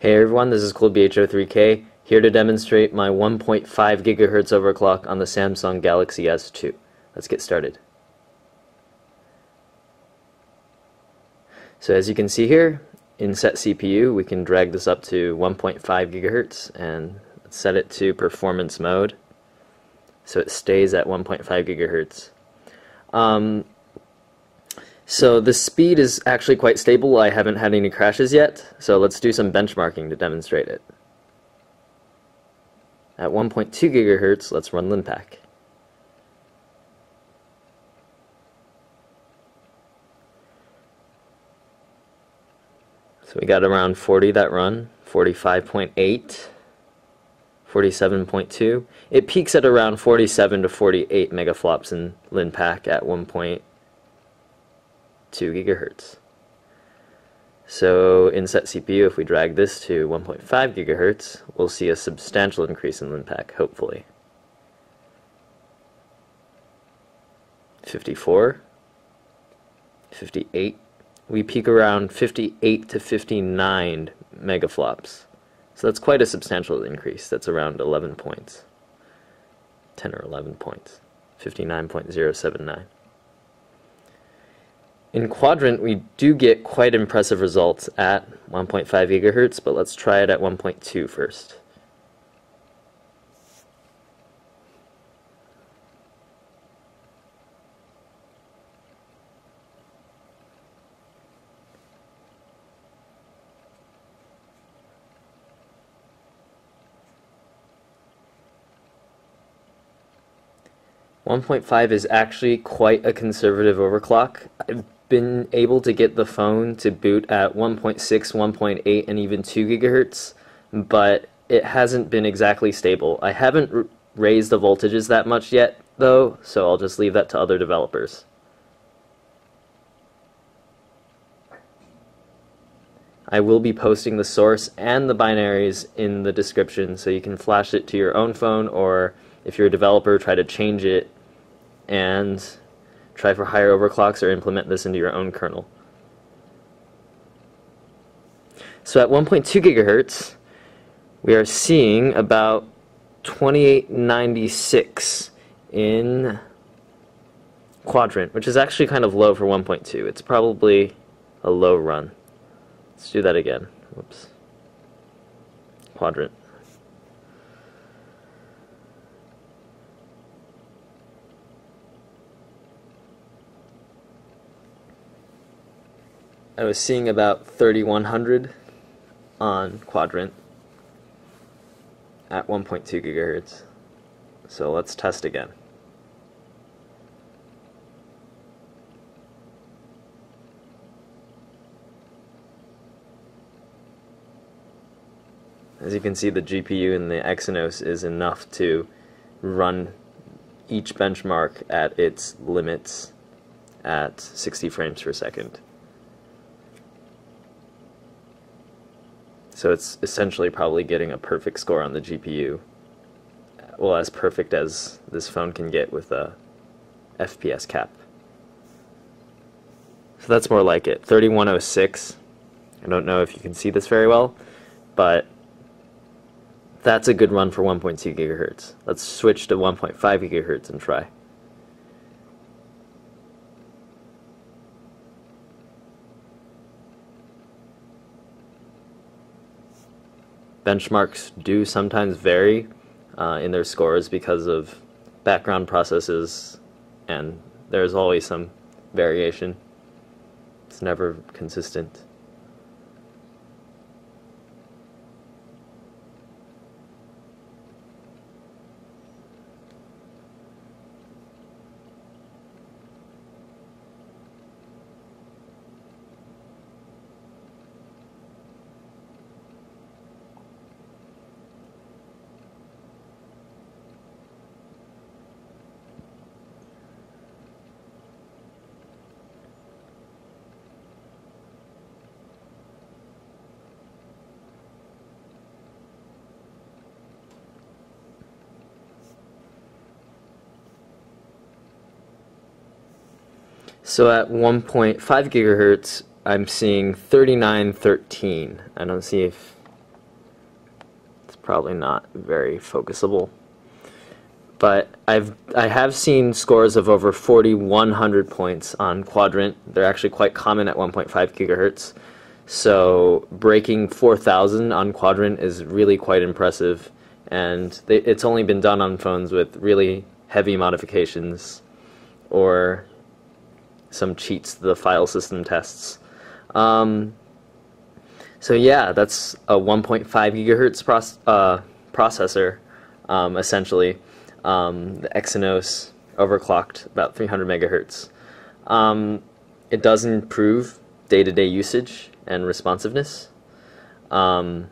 Hey everyone, this is CoolBHO3K, here to demonstrate my 1.5 gigahertz overclock on the Samsung Galaxy S2. Let's get started. So as you can see here, in SetCPU we can drag this up to 1.5 gigahertz and set it to performance mode so it stays at 1.5 gigahertz. Um, so the speed is actually quite stable. I haven't had any crashes yet, so let's do some benchmarking to demonstrate it. At 1.2 gigahertz, let's run Linpack. So we got around 40 that run, 45.8, 47.2. It peaks at around 47 to 48 megaflops in Linpack at 1.2 gigahertz. So in SetCPU, if we drag this to 1.5 gigahertz, we'll see a substantial increase in Linpack, hopefully. 54, 58. We peak around 58 to 59 megaflops. So that's quite a substantial increase. That's around 11 points. 10 or 11 points. 59.079. In Quadrant, we do get quite impressive results at 1.5 gigahertz, but let's try it at 1.2 first. 1.5 is actually quite a conservative overclock. I've been able to get the phone to boot at 1.6, 1.8, and even 2 gigahertz, but it hasn't been exactly stable. I haven't raised the voltages that much yet, though, so I'll just leave that to other developers. I will be posting the source and the binaries in the description so you can flash it to your own phone or if you're a developer try to change it and try for higher overclocks or implement this into your own kernel. So at 1.2 gigahertz, we are seeing about 2896 in quadrant, which is actually kind of low for 1.2. It's probably a low run. Let's do that again. Whoops. Quadrant. I was seeing about 3100 on Quadrant at 1.2 gigahertz. So let's test again. As you can see, the GPU in the Exynos is enough to run each benchmark at its limits at 60 frames per second. So it's essentially probably getting a perfect score on the GPU. Well, as perfect as this phone can get with a FPS cap. So that's more like it. 3106. I don't know if you can see this very well, but that's a good run for 1.2 gigahertz. Let's switch to 1.5 gigahertz and try. Benchmarks do sometimes vary uh, in their scores because of background processes, and there's always some variation. It's never consistent. So at 1.5 gigahertz, I'm seeing 3913. I don't see if it's probably not very focusable. But I've I have seen scores of over 4100 points on Quadrant. They're actually quite common at 1.5 gigahertz. So breaking 4000 on Quadrant is really quite impressive, and they, it's only been done on phones with really heavy modifications or some cheats to the file system tests. Um, so yeah, that's a 1.5 gigahertz proce uh, processor, um, essentially. Um, the Exynos overclocked about 300 megahertz. Um, it does improve day-to-day usage and responsiveness. Um,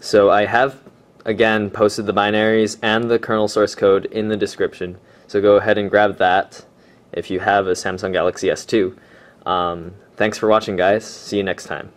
so I have, again, posted the binaries and the kernel source code in the description. So go ahead and grab that if you have a Samsung Galaxy S2. Um, thanks for watching, guys. See you next time.